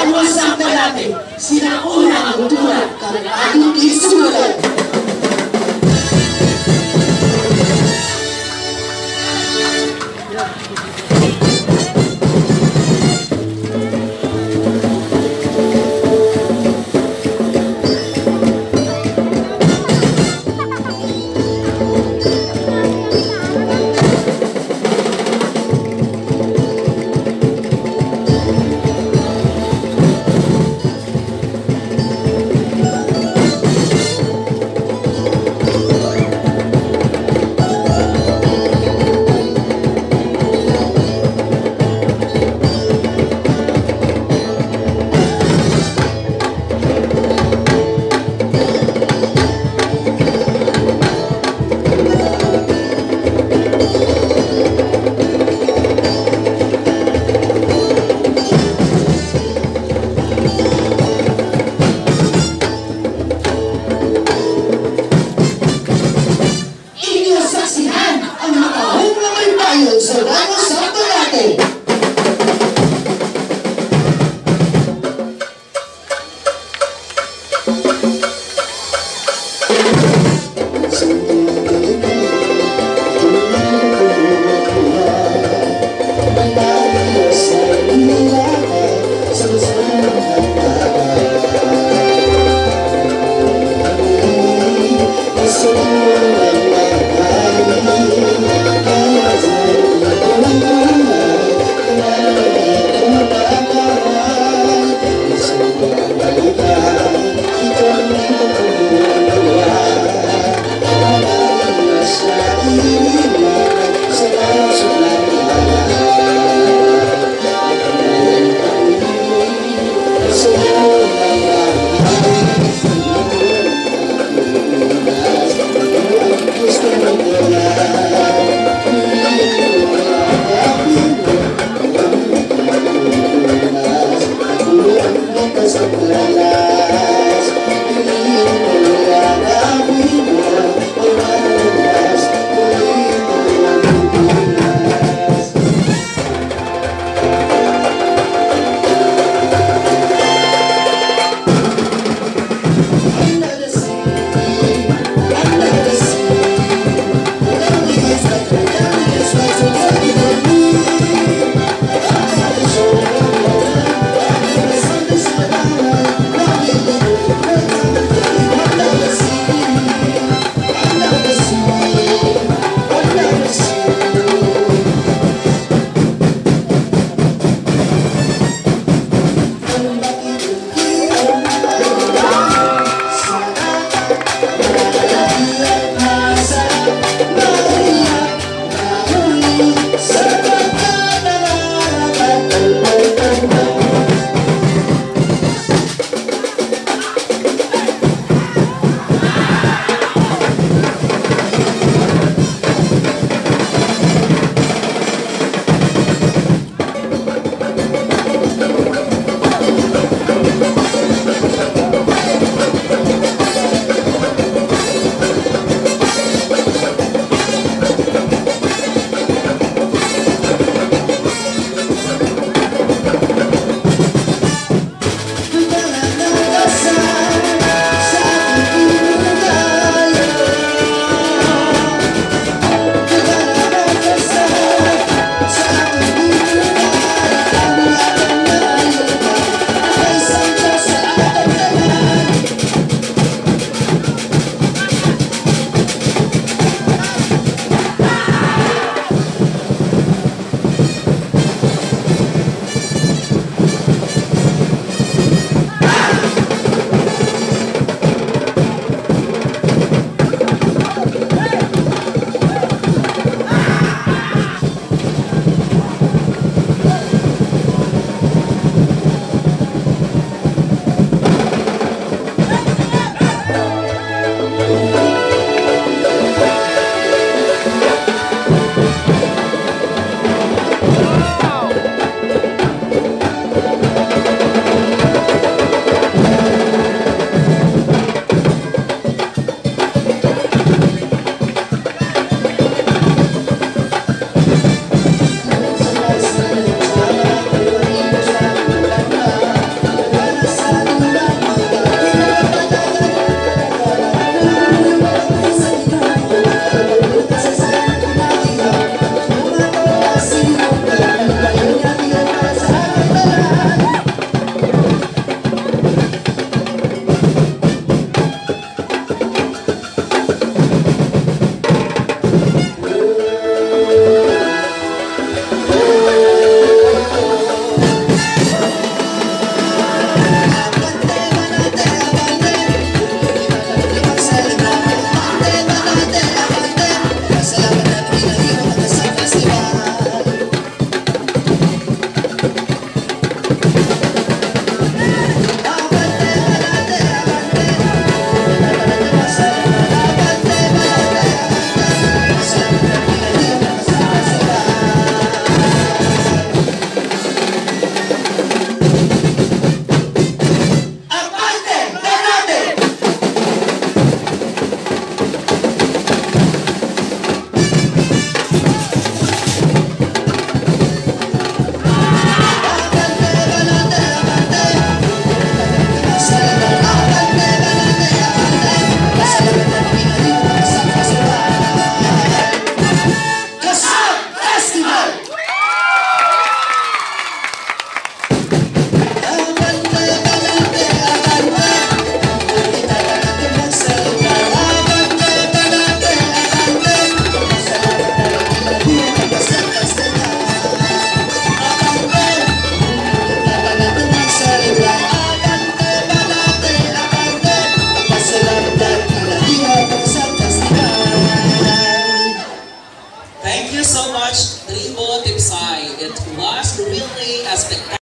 panilay sa bawat santa natin, sila una ang tulad karang ating